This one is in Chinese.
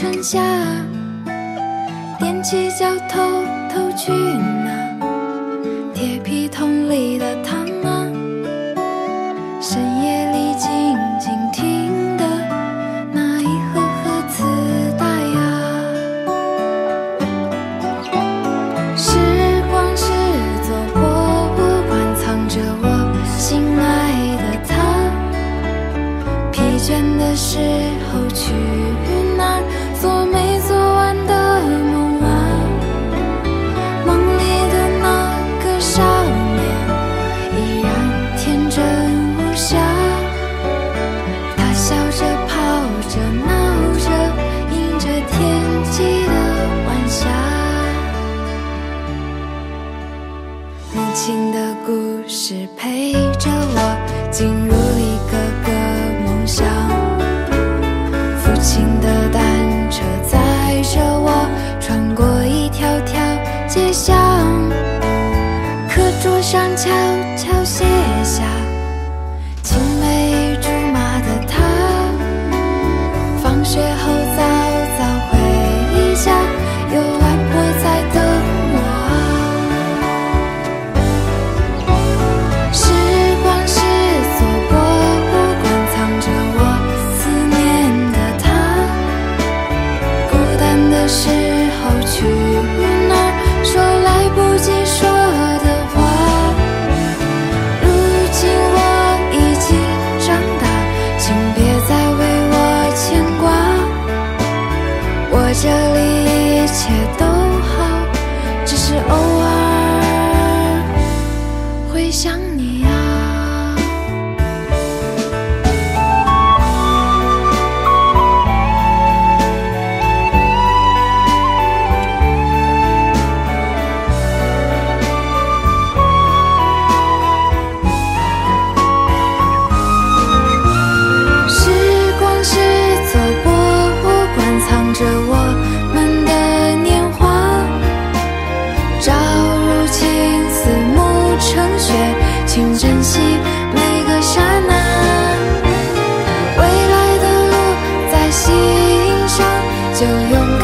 春夏，踮起脚偷偷去拿铁皮桶里的糖啊，深夜里静静听的那一盒盒磁带呀。时光是座博物馆，藏着我心爱的他。疲倦的时候去做没做完的梦啊？梦里的那个少年依然天真无瑕，他笑着跑着闹着，迎着天际的晚霞。母亲的故事陪着我街巷，课桌上悄悄写请珍惜每个刹那。未来的路在心上，就用